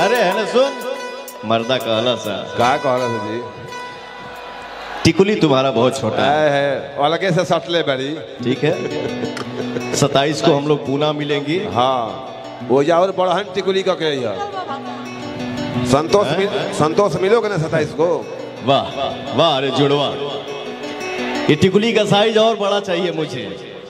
अरे है ना सुन। मर्दा कहला सा। का कह रहे थे जी? टिकुली तुम्हारा बहुत छोटा है। है है। अलगे से सटले बड़ी। ठीक है। सताइस को हम लोग पूना मिलेंगे। हाँ। वो जा और बड़हन टिकुली का के है संतोष मिल, संतोष मिलोगे ना सताइस को? वाह वाह अरे जुड़वा। ये टिकुली का साइज़ और बड़ा चाहिए मुझे।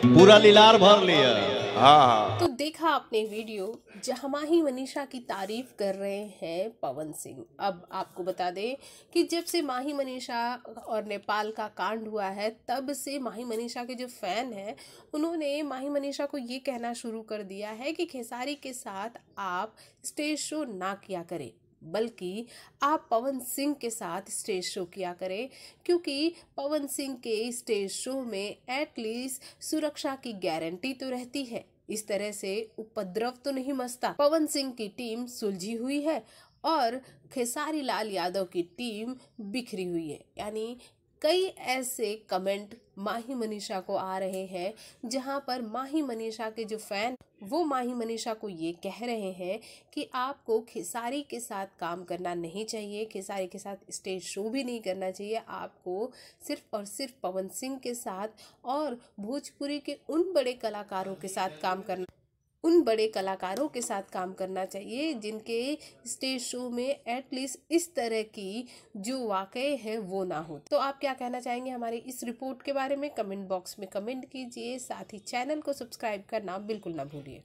पूरा लीलार भर लिया। हाँ हाँ। तो देखा आपने वीडियो जहाँ माही मनीषा की तारीफ़ कर रहे हैं पवन सिंह। अब आपको बता दें कि जब से माही मनीषा और नेपाल का कांड हुआ है तब से माही मनीषा के जो फ़ैन हैं उन्होंने माही मनीषा को ये कहना शुरू कर दिया है कि खेसारी के साथ आप स्टेज शो ना किया करें बल्कि आप पवन सिंह के साथ स्टेज शो किया करें क्योंकि पवन सिंह के स्टेज शो में एटलीस्ट सुरक्षा की गारंटी तो रहती है। इस तरह से उपद्रव तो नहीं मचता। पवन सिंह की टीम सुलझी हुई है और खेसारी लाल यादव की टीम बिखरी हुई है। यानी कई ऐसे कमेंट माही मनीषा को आ रहे हैं, जहाँ पर माही मनीषा के जो फ़ैन, वो माही मनीषा को ये कह रहे हैं कि आपको खिसारी के साथ काम करना नहीं चाहिए, खिसारी के साथ स्टेज शो भी नहीं करना चाहिए। आपको सिर्फ़ और सिर्फ़ पवन सिंह के साथ और भोजपुरी के उन बड़े कलाकारों के साथ काम करना उन बड़े कलाकारों के साथ काम करना चाहिए, जिनके स्टेज शो में एटलीस्ट इस तरह की जो वाकई है वो ना हो। तो आप क्या कहना चाहेंगे हमारे इस रिपोर्ट के बारे में? कमेंट बॉक्स में कमेंट कीजिए, साथ ही चैनल को सब्सक्राइब करना बिल्कुल ना भूलिए।